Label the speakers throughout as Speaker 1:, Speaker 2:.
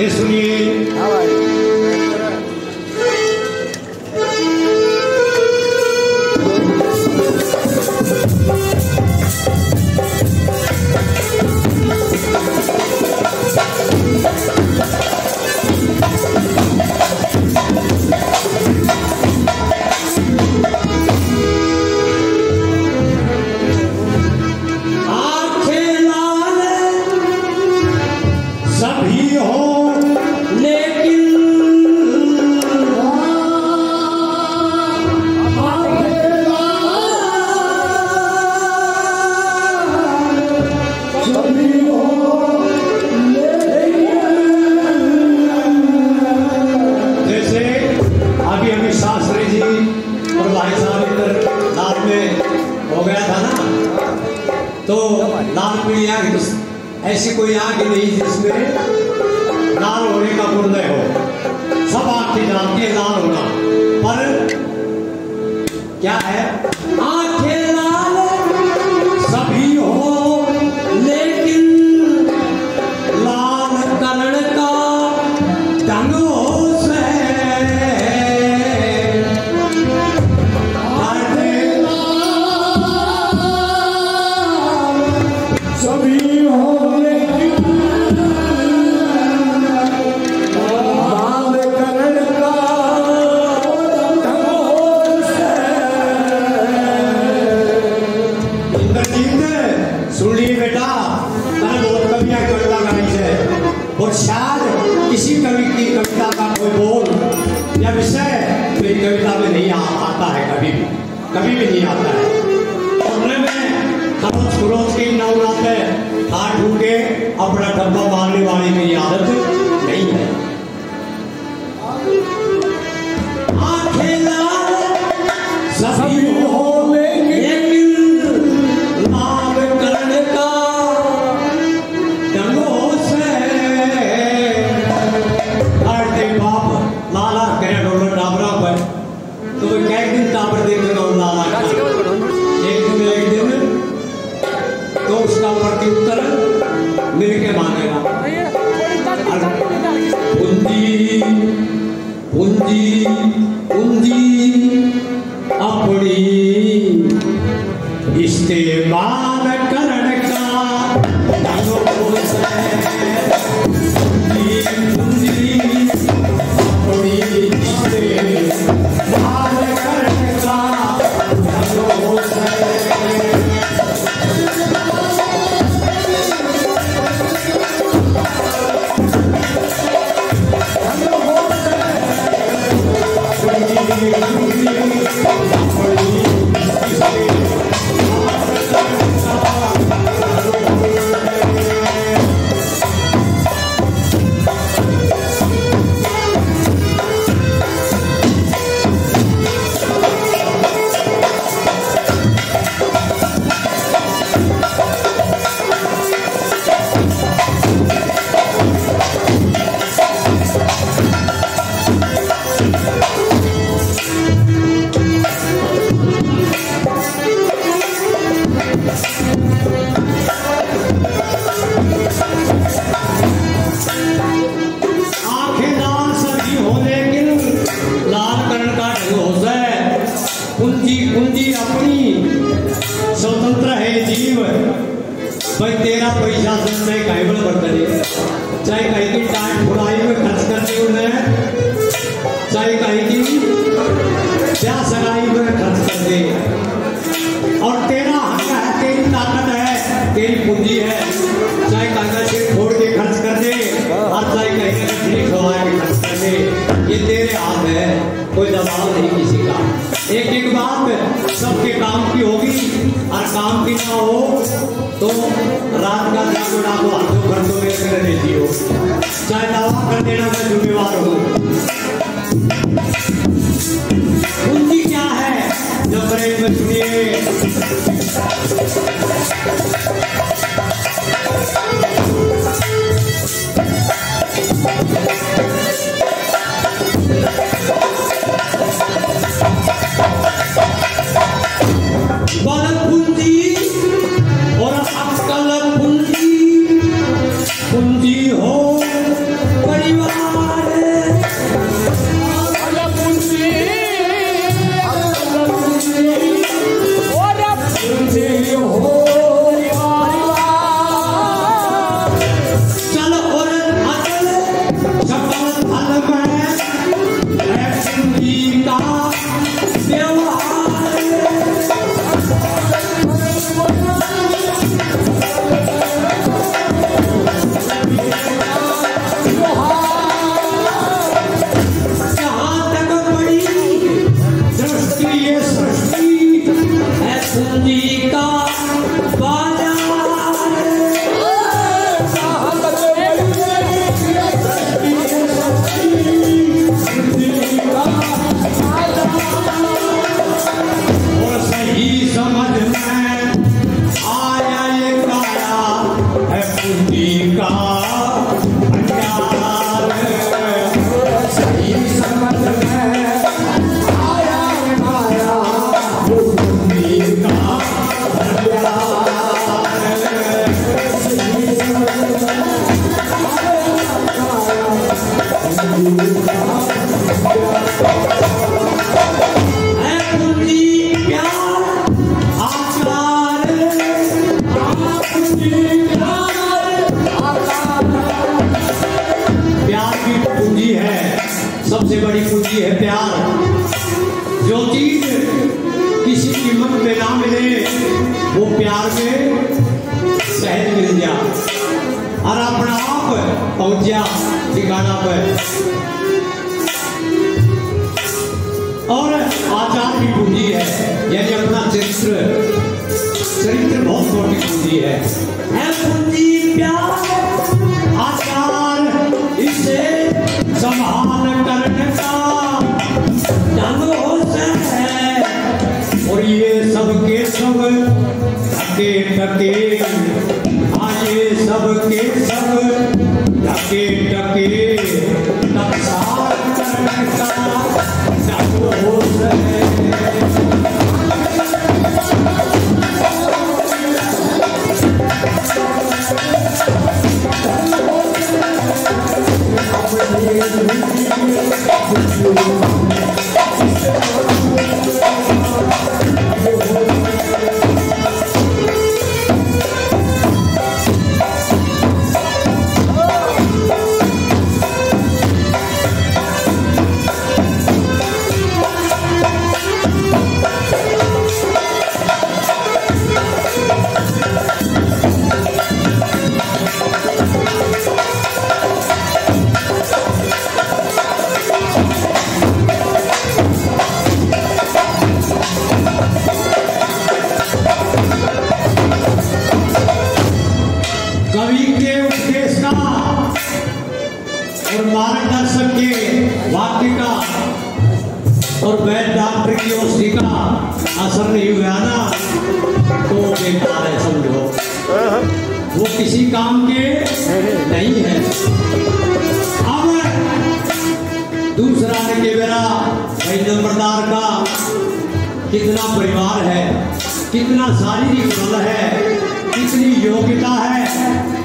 Speaker 1: Yesu ni. Hallelujah. गया था ना तो लाल पीली आँख ऐसी कोई आँख नहीं जिसमें लाल होने का गुणदय हो। सब आँखें जानती है लाल होना। पर क्या है?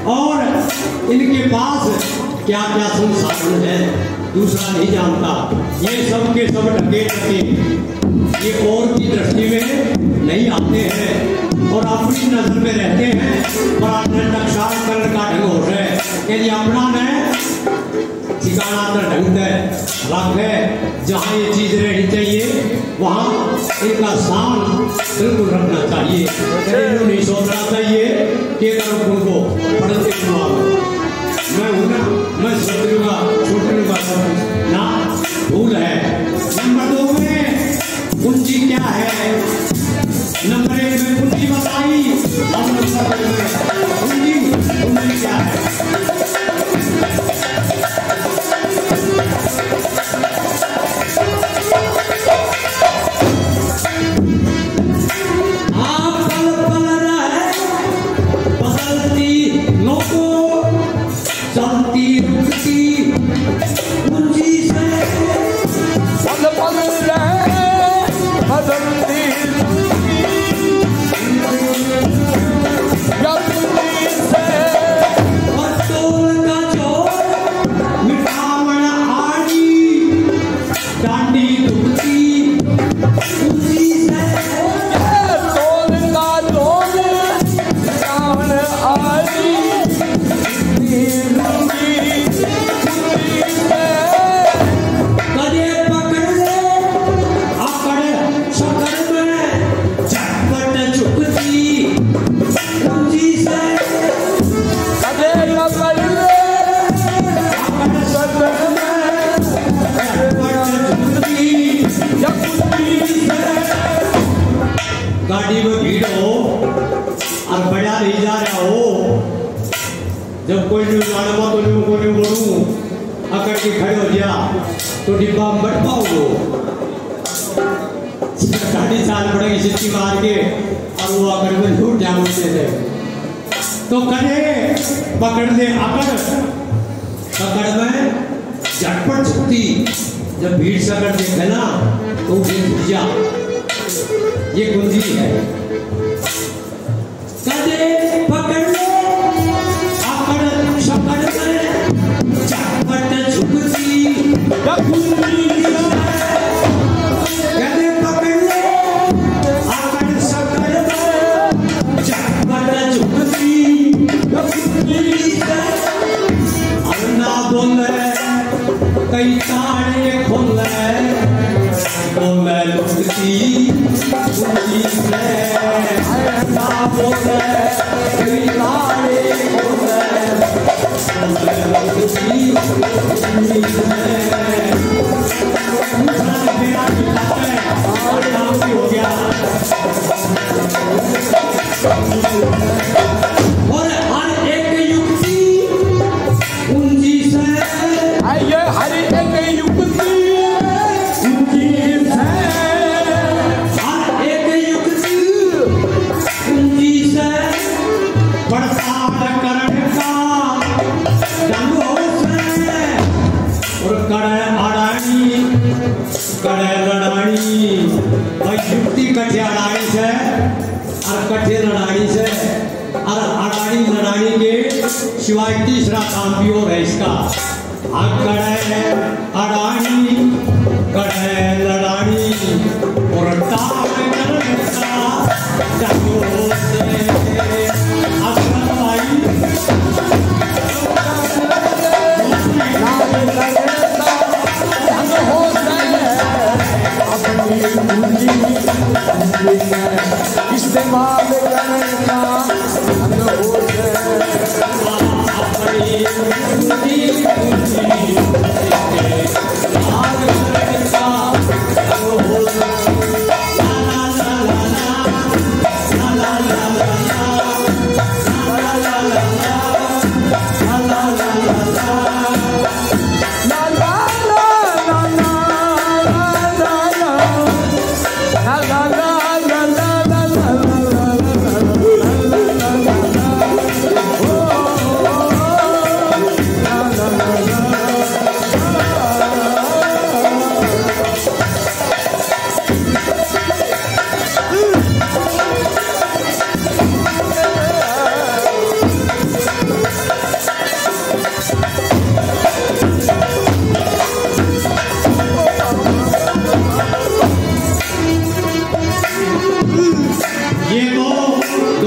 Speaker 1: और इनके पास क्या क्या संसाधन है, दूसरा नहीं जानता। ये सब के सब ढके ढके, ये और की दृष्टि में नहीं आते हैं और अपनी नज़र में रहते हैं। पर अपने नक्शा करने का ढंग हो रहा है। यदि अपना ठिकाना अपना है रख है जहाँ ये चीज़ रहनी चाहिए वहाँ इनका शान बिल्कुल रखना चाहिए इन्होंने सोचना चाहिए के अगर को पढ़ते हुआ मैं हूँ ना मैं सोच लूँगा छोट लूँगा ना भूल है नंबर दो में कुंजी क्या है नंबर एक में कुंजी बताई और नंबर दो में कुंजी कुंजी क्या है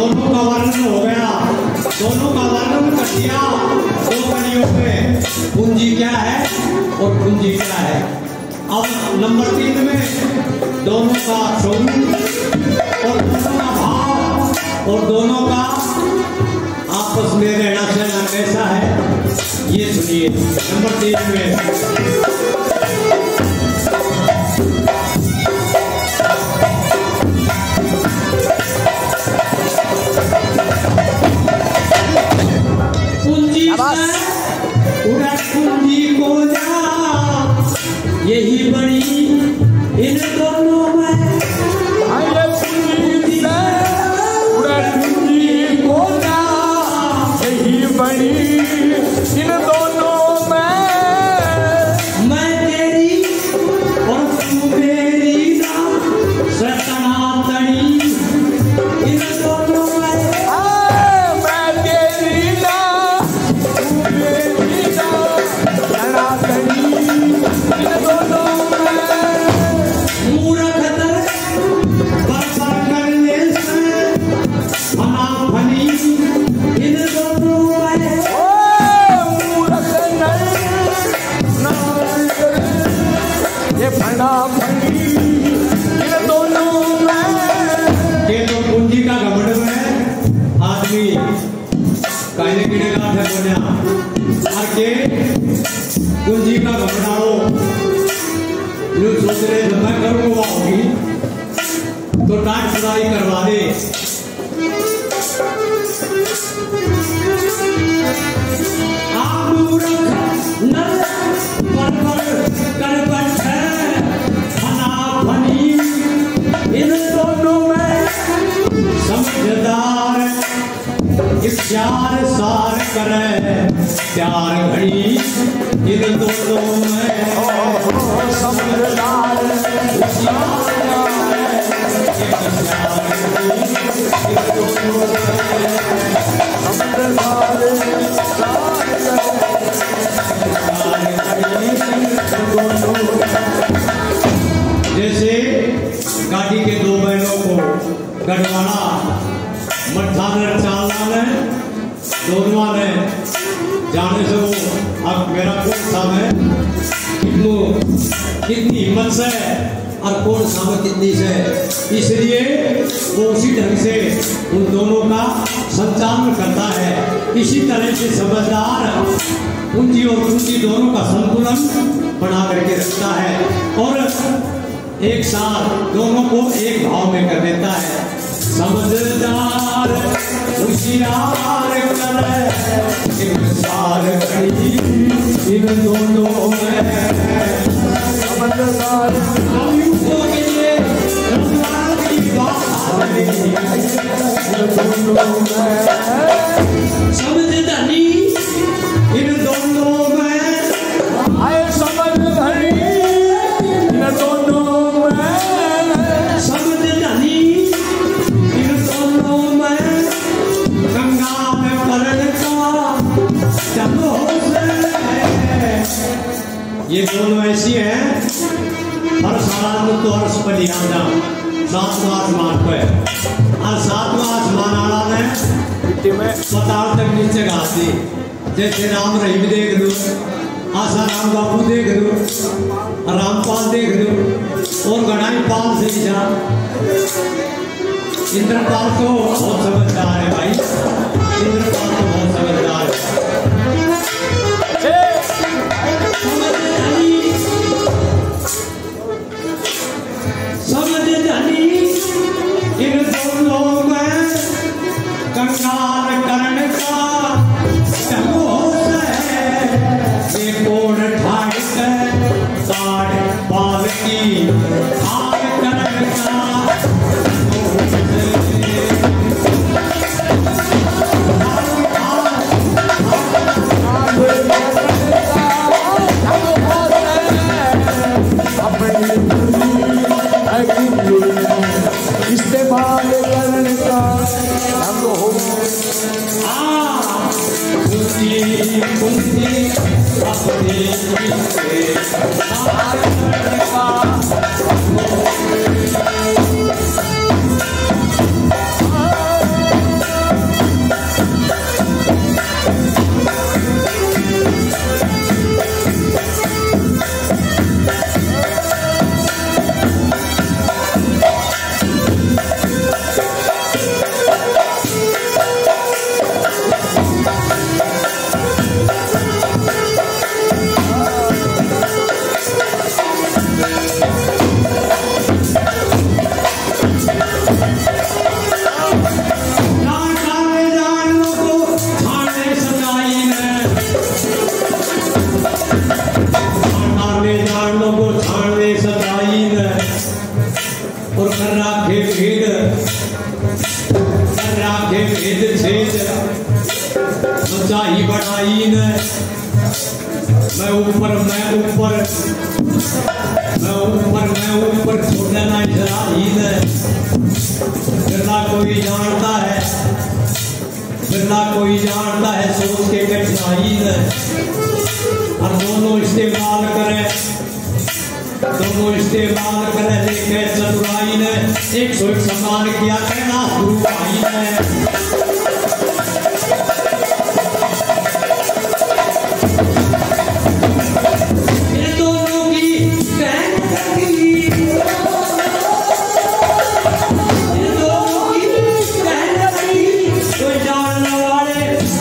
Speaker 1: दोनों का वर्णन हो गया। दोनों का वर्णन कर दिया दो कड़ियों में पूंजी क्या है? और पूंजी क्या है? अब नंबर तीन में दोनों का स्वरूप और दोनों का भाव और दोनों का आपस में रहना सहना कैसा है, ये सुनिए। नंबर तीन में। उड़ा को जा यही बड़ी करे, प्यार घड़ी, इन दोनों में।
Speaker 2: समझदार
Speaker 1: जैसे गाड़ी के दो बैलों को गढ़वाड़ा मट्ठा ने चालना दोनों ने जाने से वो अब मेरा कौन सा है। कितनो, कितनी हिम्मत से और कौन सा में कितनी से। इसलिए वो उसी ढंग से उन दोनों का संचालन करता है। इसी तरह से समझदार, पूंजी और पूंजी दोनों का संतुलन बना करके रखता है और एक साथ दोनों को एक भाव में कर देता है। समझदार, होशियार I have somebody with her. I don't know. ये
Speaker 2: दोनों ऐसी हैं। हर सालान
Speaker 1: को तो हर्ष पर लियाना सातवा आसमान पर और सातवा आसमान आला ने पताल तक नीचे घास जैसे राम रहीम देख लो आशा राम बाबू देख लो रामपाल देख लो और गणाई पाल से जा। इंद्रपाल को बहुत समझदार है भाई। इंद्रपाल को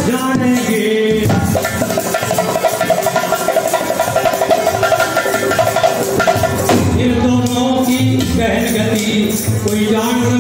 Speaker 1: जानेंगे। ये दोनों की बहन गति कोई जान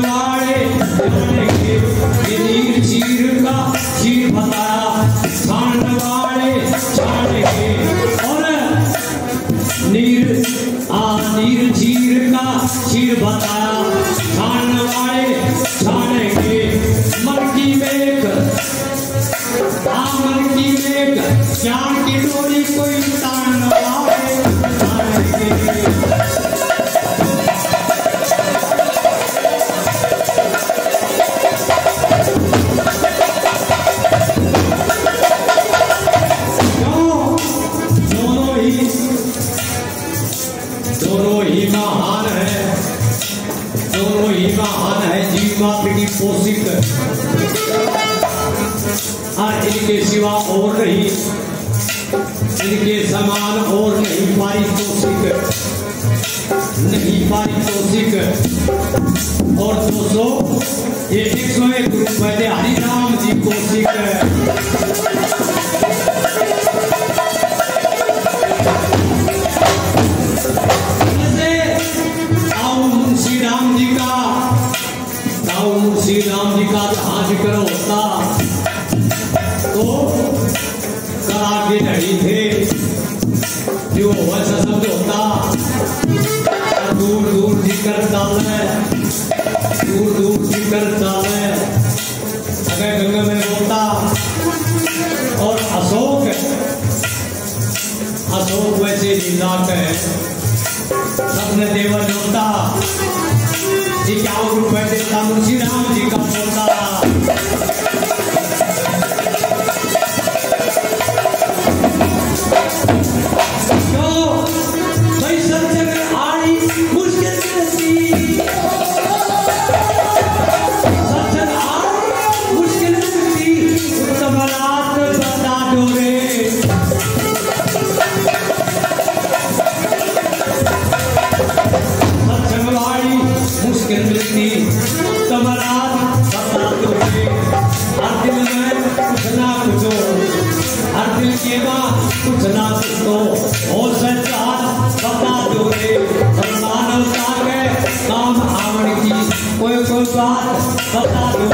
Speaker 1: कोई बात बता दो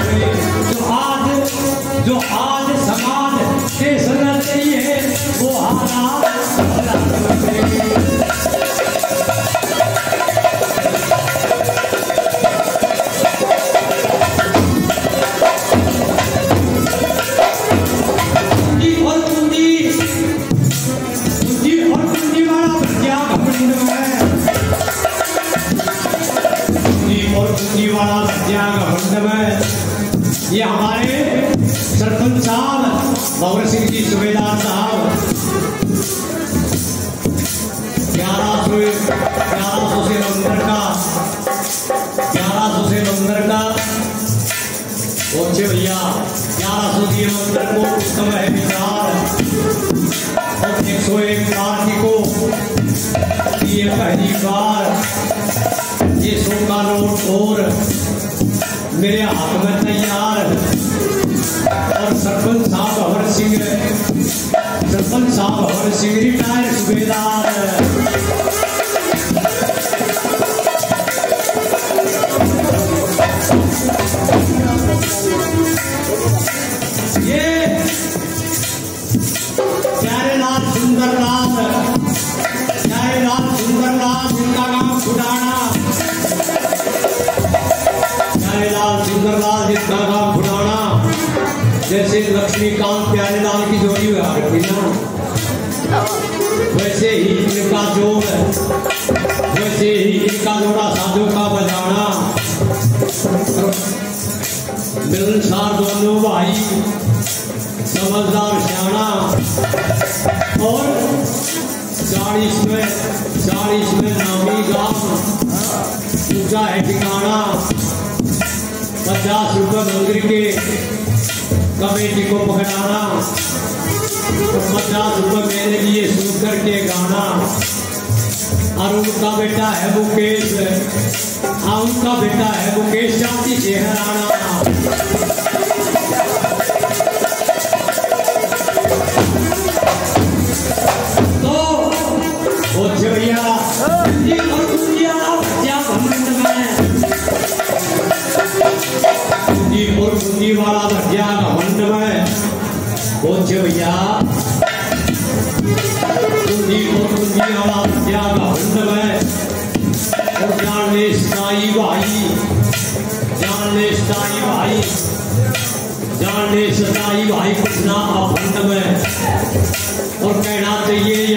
Speaker 1: जो आज जो आज समाज पहली बार ये सोखा नोट और मेरे हाथ में तैयार। और सरपंच साहब अमर सिंह सरपंच साहब अमर सिंह रिटायर सुबेदार। नाथ को मेरे लिए सुनकर के गाना। और उनका बेटा है मुकेश। हाँ उनका बेटा है मुकेश शांति शेहर भैया और वाला तो भैया घमंड में? भैया और जानने भाई कृष्णा और कहना तो चाहिए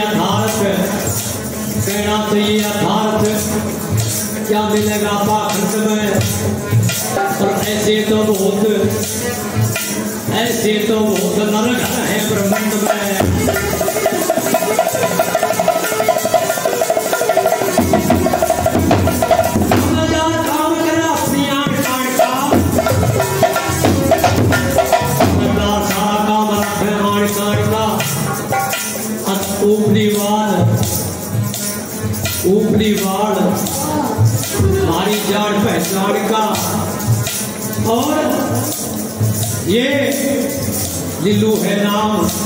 Speaker 1: कहना तो चाहिए यथार्थ क्या मिलेगा और ऐसे तो बहुत ऐसे तो बहुत नरक है, ब्रह्मांड में। दिलू है नाम।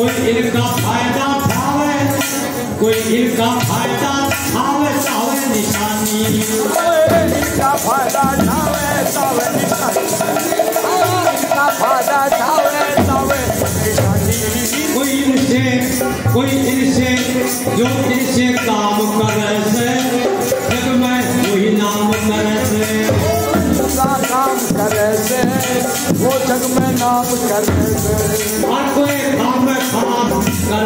Speaker 1: कोई इनका फ़ायदा उठावे कोई इनका फ़ायदा उठावे चाहे निशानी।
Speaker 2: इसका फ़ायदा निशानी निशानी
Speaker 1: कोई इनसे कोई इनसे जो इनसे काम करे से जग में वही नाम करे से।
Speaker 2: उसका काम करे से वो जग में नाम करे से।
Speaker 1: और कोई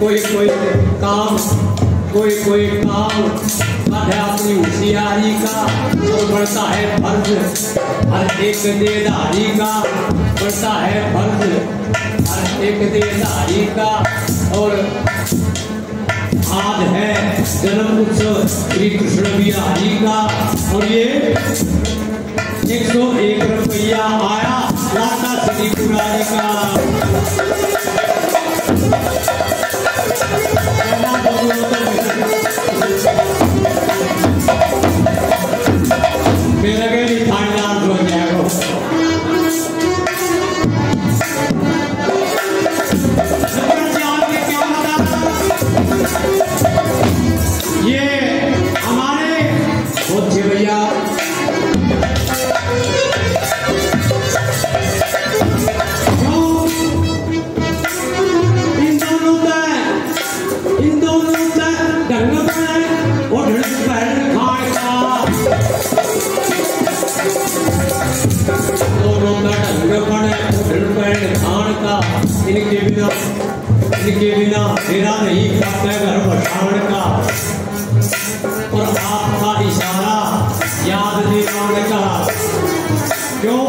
Speaker 1: कोई
Speaker 2: कोई काम,
Speaker 1: कोई कोई काम। अपनी होशियारी का और बढ़ता है फ़र्ज़। हर एक देदारी का, बढ़ता है फ़र्ज़। हर एक देदारी का, और आज है जन्म उत्सव, श्री कृष्ण बिहारी का। और ये एक सौ एक रुपया आया लाटा श्री पुरानी का। कहना तो क्यों?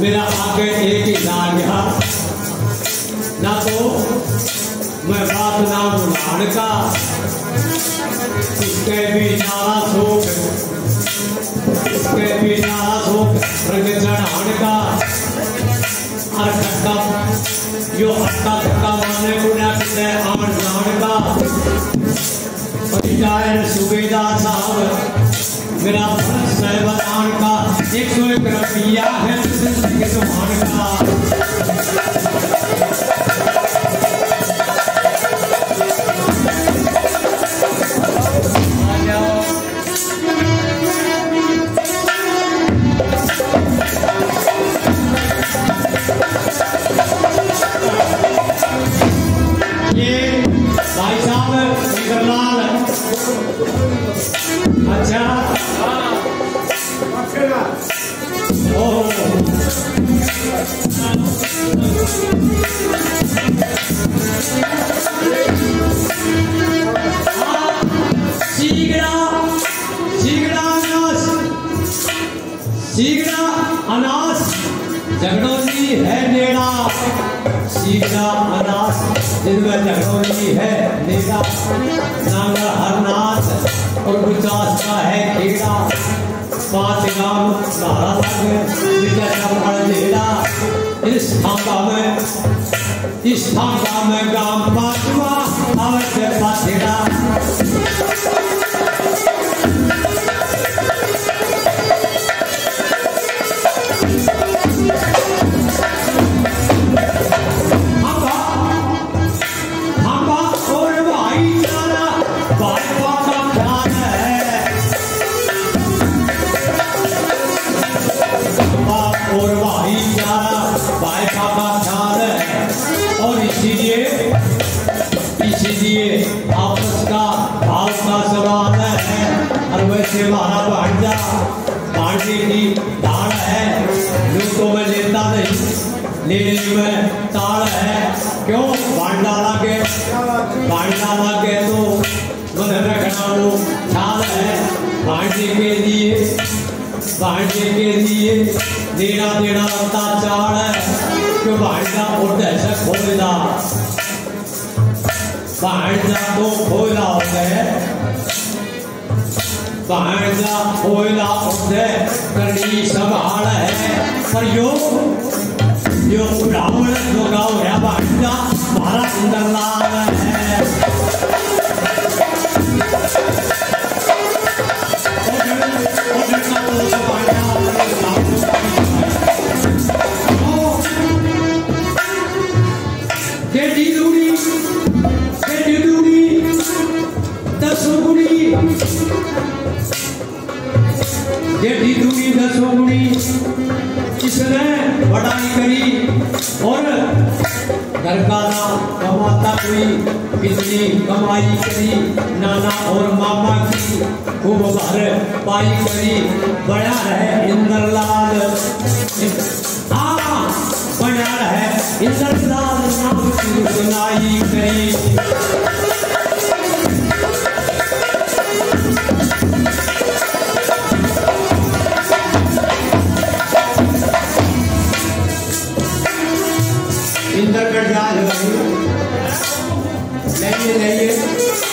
Speaker 1: मेरा आगे एक ही ना गया ना तो मैं बात ना बुलान का उसके भी नाराज़ हो। उसके भी नाराज़ हो रंग चढ़ाने का और खट्टा यो हट्टा धक्का मारने को ना किसे आन जान का पंचायत सूबेदार साहब, मेरा फ़र्ज़ है बतान का एक रुपया है सुहान का। सीगड़ा अनास जगडोली है नेड़ा। सीगड़ा अनास जिनमें जगडोली है नेड़ा। नांगा हरनाथ और गुजास का है खेड़ा। पाँच गाँव सारा लेड़ा इस थांगा में, इस थांगा में गाँव पांचवा अवश्य पाथेड़ा भांजे के लिए देना देना लगता चाल है। क्यों भांडा उठ ऐसा खोलना भांजा तो खोला होता है। भांजा खोला होता है। करनी संभाल है। पर यो यो ब्राह्मण जो गाँव है भांजा मारा सुंदर लाल है। कितनी कमाई करी, नाना और मामा की खूब घर पाई करी बड़ा है इंद्रलाल। हाँ बड़ा है इंद्रलाल नाम की सुनाई करी। इंद्रगढ़ जा भाई नहीं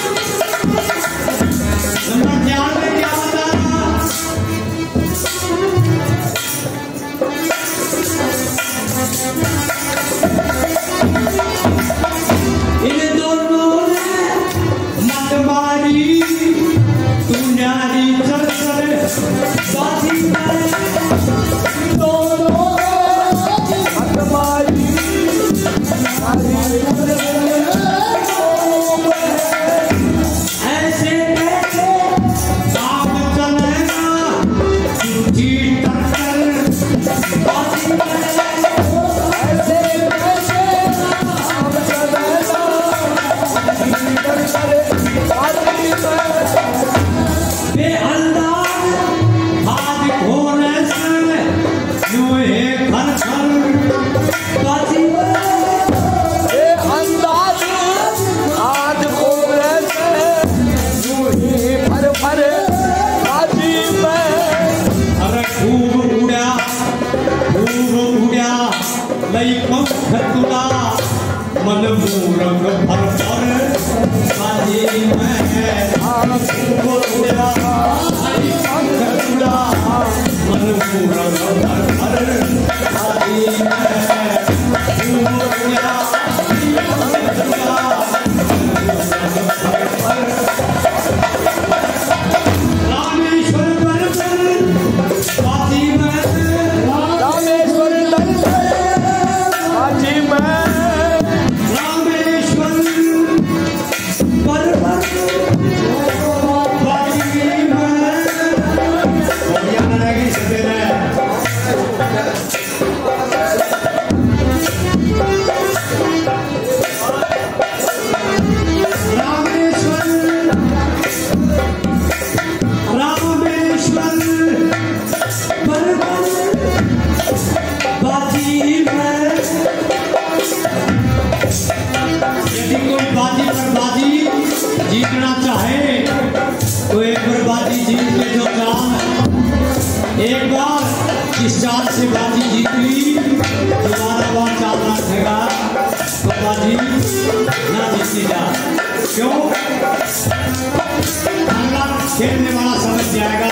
Speaker 1: खेलने वाला समझ जाएगा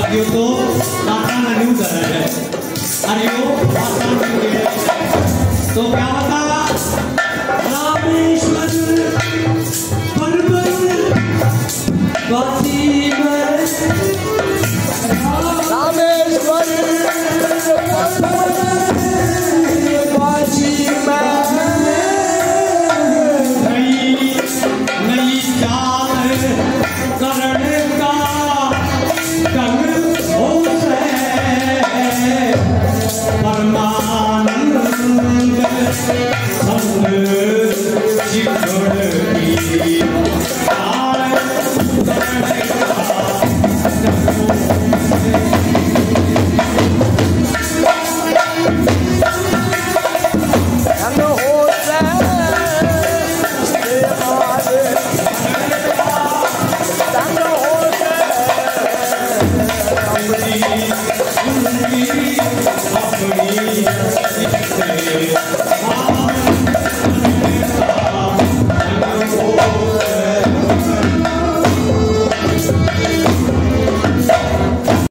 Speaker 1: अब ये तो आसान न्यू कर रहे हैं। अरे वो आसान नहीं है। तो क्या होता रामेश्वर पर्वत रामेश्वर पर्वत
Speaker 2: मैं